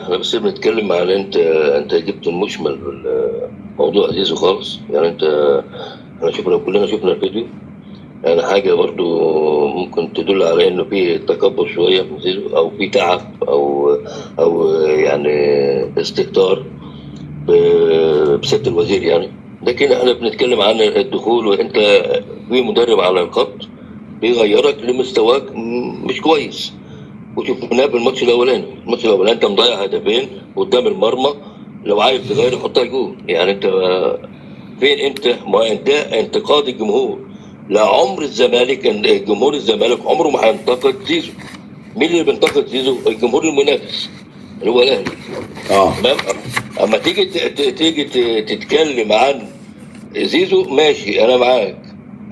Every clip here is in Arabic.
إحنا بس بنتكلم على انت انت جبت المشمل بالموضوع زيزو خالص. يعني انت إحنا شفنا كلنا شفنا الفيديو. يعني حاجة برضو ممكن تدل على انه في تكبر شوية من زيزو أو في تعب أو أو يعني استهتار ب- بسياده الوزير يعني. لكن إحنا بنتكلم عن الدخول وانت في مدرب على الخط بيغيرك لمستواك مش كويس. وشفناه في الماتش الأولاني. الماتش الأولاني أنت مضيع هدفين قدام المرمى. لو عايز تغير حطها جول يعني أنت فين أنت؟ ما أنت انتقاد الجمهور. لا عمر الزمالك جمهور الزمالك عمره ما هينتقد زيزو. مين اللي بينتقد زيزو؟ الجمهور المنافس. اللي هو الأهلي. آه. تمام؟ أما تيجي تيجي تتكلم عن زيزو ماشي أنا معاك.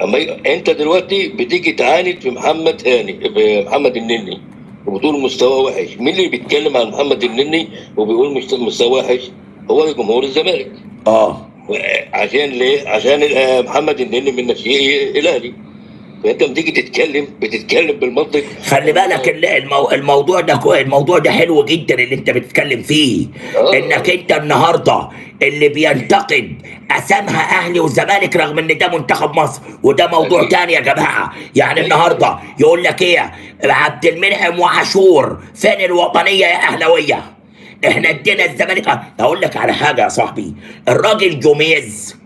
أما أنت دلوقتي بتيجي تعاند في محمد هاني بمحمد النني. وبتقول مستوى وحش. مين اللي بيتكلم عن محمد النني وبيقول مست- مستوى وحش؟ هو جمهور الزمالك. آه. عشان ليه؟ عشان آه، محمد النني من ناشئي الأهلي. فانت لما تيجي تتكلم بتتكلم بالمنطق. خلي بالك ال- المو... الموضوع ده كو... الموضوع ده حلو جدا اللي انت بتتكلم فيه. آه. انك انت النهارده اللي بينتقد أسامها أهلي وزمالك رغم إن ده منتخب مصر وده موضوع أكيد. تاني يا جماعة. يعني النهارده يقول لك إيه؟ عبد المنعم وعاشور فين الوطنية يا أهلاوية؟ إحنا ادينا الزمالك أقول لك على حاجة يا صاحبي. الراجل جوميز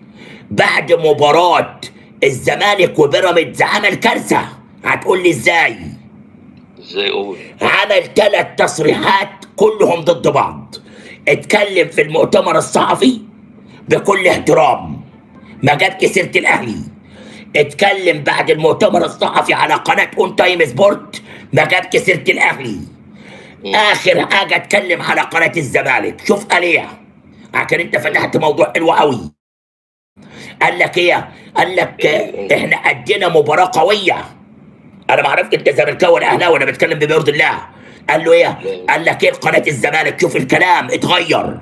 بعد مباراة الزمالك وبيراميدز عمل كارثه هتقول لي إزاي؟ إزاي أقول عمل ثلاث تصريحات كلهم ضد بعض. اتكلم في المؤتمر الصحفي بكل احترام. ما جابش سيرة الأهلي. اتكلم بعد المؤتمر الصحفي على قناة ON Time Sport. ما جابش سيرة الأهلي. آخر حاجة اتكلم على قناة الزمالك. شوف إيه عشان أنت فتحت موضوع حلو قوي. قال لك إيه؟ قال لك إحنا ادينا مباراة قوية. أنا ما عرفت أنت زملكاوي ولا أهلاوي أنا بتكلم بما يرضي الله. قال له إيه؟ قال لك إيه؟ قناة الزمالك شوف الكلام اتغير.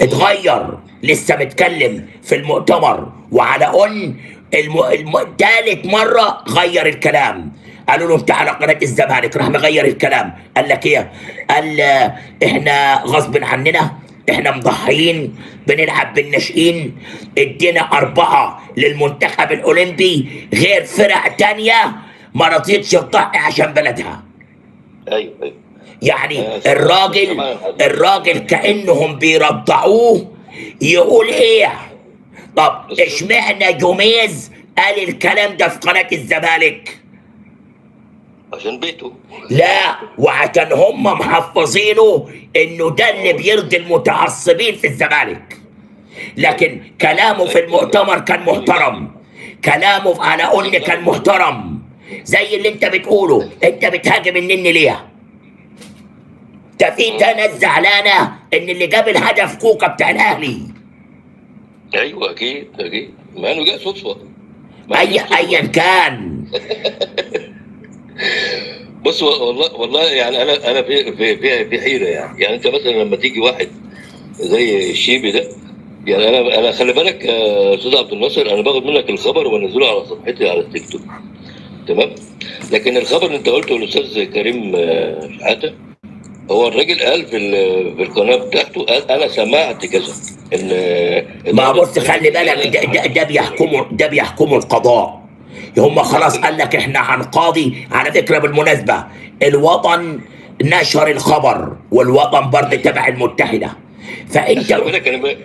اتغير. لسه متكلم في المؤتمر. وعلى اون الم... الم... تالت مرة غير الكلام. قالوا له أنت على قناة الزمالك راح مغير الكلام. قال لك إيه؟ قال إحنا غصب عننا إحنا مضحيين بنلعب بالناشئين. ادينا أربعة للمنتخب الأولمبي غير فرق تانية. ما رضيتش تضحي عشان بلدها. أيوه أيوه. يعني الراجل. الراجل كأنهم بيرضعوه. يقول إيه؟ طب اشمعنى جوميز قال الكلام ده في قناة الزمالك؟ عشان بيته. لا وعشان هم محفظينه إنه ده اللي بيرضي المتعصبين في الزمالك. لكن كلامه في المؤتمر كان محترم. كلامه على أن كان محترم. زي اللي انت بتقوله انت بتهاجم النني ليه؟ ده في ناس زعلانة إن اللي جاب الهدف كوكا بتاع الأهلي. أيوه أكيد أكيد. ما انه جاء صدفة. مع إنه اي صدفة. ايا كان. بص والله والله يعني أنا أنا في في في, في حيرة يعني. يعني أنت مثلا لما تيجي واحد زي الشيبي ده يعني أنا أنا خلي بالك يا أستاذ عبد الناصر أنا باخد منك الخبر وأنزله على صفحتي على التيك توك. تمام؟ لكن الخبر اللي أنت قلته للأستاذ كريم آه، شحاته هو الراجل قال في في القناة بتاعته قال أنا سمعت كذا إن ما بص خلي بالك ده, ده, ده بيحكموا ده بيحكموا القضاء. هم خلاص قال لك إحنا هنقاضي على فكرة بالمناسبة الوطن نشر الخبر والوطن برضه تبع المتحدة. فإنت خلي بالك أنا ب-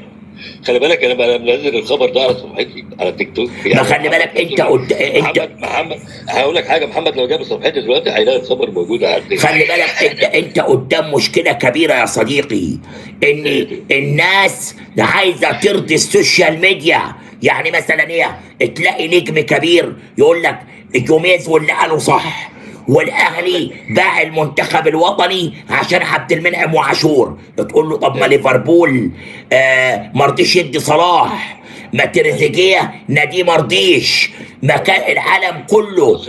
خلي بالك أنا بقى منزل الخبر ده على صفحتي على التيك توك ما خلي بالك أنت قد... انت محمد محمد هقول لك حاجة محمد لو جاب صفحتي دلوقتي هيلاقي الخبر موجود على التيك خلي بالك انت أنت قدام مشكلة كبيرة يا صديقي إن الناس عايزة ترضي ال social media. يعني مثلا إيه؟ تلاقي نجم كبير يقول لك جوميز واللي قاله صح والأهلي باع المنتخب الوطني عشان عبد المنعم وعاشور. تقول له طب ما ليفربول آه ما رضيش يدي صلاح ما تريزيجيه نادي ما رضيش. ما كان العالم كله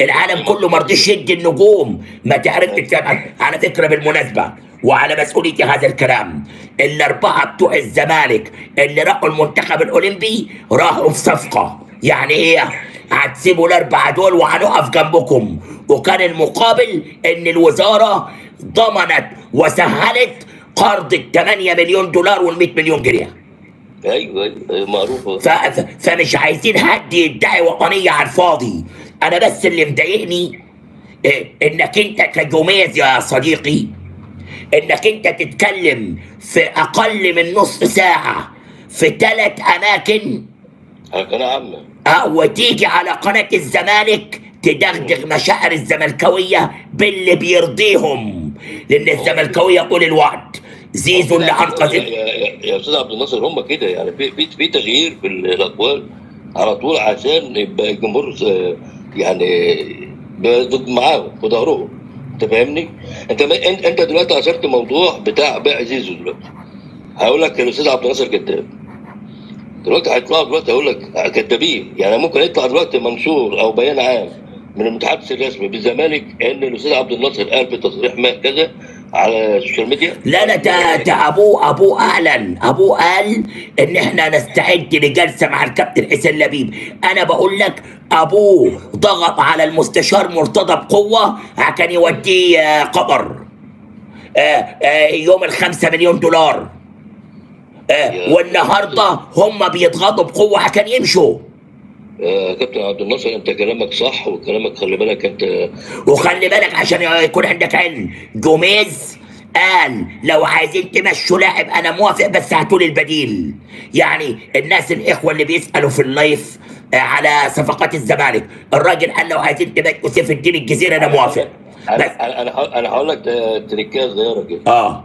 العالم كله ما رضيش يدي النجوم. ما تعرف تتابع على فكرة بالمناسبة وعلى مسؤوليتي هذا الكلام. الاربعه بتوع الزمالك اللي راحوا المنتخب الأولمبي راحوا في صفقة. يعني إيه؟ هتسيبوا الأربعة دول وهنقف جنبكم. وكان المقابل إن الوزارة ضمنت وسهلت قرض ال 8 مليون دولار وال 100 مليون جنيه. أيوه أيوه معروفه. ف... فمش عايزين حد يدعي وطنية على الفاضي. أنا بس اللي مضايقني إيه، إنك أنت كجوميز يا صديقي إنك أنت تتكلم في أقل من نص ساعة في ثلاث أماكن. قناه عامه آه وتيجي على قناة الزمالك تدغدغ مشاعر الزملكاوية باللي بيرضيهم. لأن الزملكاوية طول الوقت زيزو اللي انقذ يا, أستاذ عبد الناصر هم كده يعني في في تغيير في الأقوال على طول عشان يبقى الجمهور آه، يعني ضد معاهم في ظهرهم انت فاهمني؟ انت ما انت دلوقتي اثرت موضوع بتاع بيع زيزو دلوقتي. هقول لك الأستاذ عبد الناصر كذاب دلوقتي هيطلعوا دلوقتي هقول لك كذابين يعني ممكن يطلع دلوقتي منشور أو بيان عام. من المتحدث الرسمي بالزمالك ان الأستاذ عبد الناصر قال في تصريح ما كذا على السوشيال ميديا. لا لا ده ده ابوه أبوه أعلن. أبوه قال إن إحنا نستعد لجلسة مع الكابتن حسين لبيب. أنا بقول لك أبوه ضغط على المستشار مرتضى بقوة عشان يوديه آه، قطر آه، آه، يوم الخمسة مليون دولار. والنهاردة هم بيضغطوا بقوة عشان يمشوا. يا كابتن عبد الناصر أنت كلامك صح وكلامك خلي بالك أنت وخلي بالك عشان يكون عندك علم. جوميز قال لو عايزين تمشوا لاعب أنا موافق بس هاتوا لي البديل. يعني الناس الإخوة اللي بيسألوا في اللايف آه، على صفقات الزمالك. الراجل قال لو عايزين تمشوا سيف الدين الجزيرة أنا موافق. بس أنا أنا أنا أنا هقول لك تريكاية صغيرة كده. آه.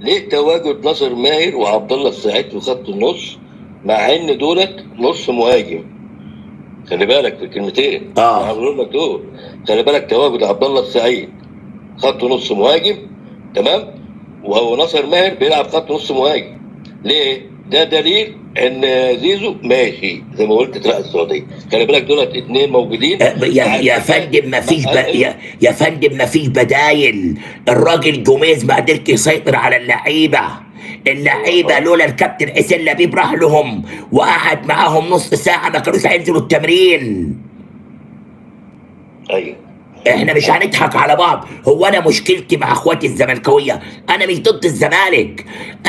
ليه تواجد ناصر ماهر وعبد الله السعيد في خط النص مع إن دولت نص مهاجم؟ خلي بالك في الكلمتين آه. أنا بقول لك دول. خلي بالك تواجد عبد الله السعيد. خط نص مهاجم. تمام؟ وهو ناصر ماهر بيلعب خط نص مهاجم. ليه؟ ده دليل إن زيزو ماشي. زي ما قلت تروح السعوديه خلي بالك دولت اتنين موجودين. آه، يا يا فندم ما فيش ب... يا, يا فندم ما فيش بدايل. الراجل جوميز ما قدرش يسيطر على اللعيبة. اللعيبة لولا الكابتن حسين لبيب راح لهم وقعد معاهم نص ساعة ما كانوش هينزلوا التمرين. أيوه. إحنا مش هنضحك على بعض. هو أنا مشكلتي مع أخواتي الزملكاوية. أنا مش ضد الزمالك.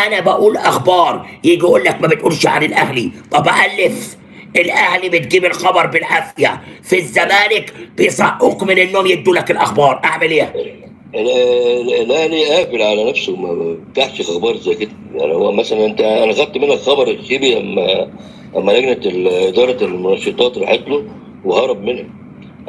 أنا بقول أخبار. يجي يقول لك ما بتقولش عن الأهلي. طب ألف. الأهلي بتجيب الخبر بالعافية. في الزمالك بيصحوك من النوم يدوا لك الأخبار. أعمل إيه؟ الاهلي قافل على نفسه ما بيفتحش أخبار زي كده. يعني هو مثلا أنت أنا خدت منك خبر الشيبي اما اما لجنة إدارة المنشطات راحت له وهرب منها.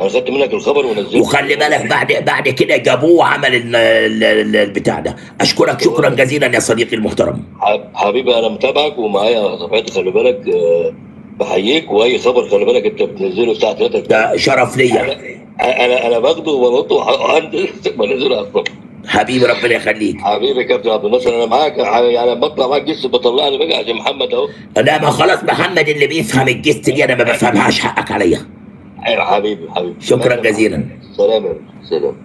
أنا خدت منك الخبر ونزلته. وخلي بالك بعد بعد كده جابوه وعمل ال- ال- ال- البتاع ده. أشكرك شكرا جزيلا يا صديقي المحترم. حب- حبيبي أنا متابعك ومعايا صفحتي خلي بالك آه، بحييك وأي خبر خلي بالك أنت بتنزله الساعة 3 ده شرف ليا. أنا أنا باخده وبنطه وعندي بنزله على الصبح حبيبي ربنا يخليك. حبيبي يا كابتن عبد الناصر أنا معاك. يعني بطلع معاك جس بطلعني بقى عشان محمد أهو. لا ما خلاص محمد اللي بيفهم الجست دي أنا ما بفهمهاش حقك عليا. أيوه حبيبي حبيبي. شكرا جزيلا. سلام يا سلام.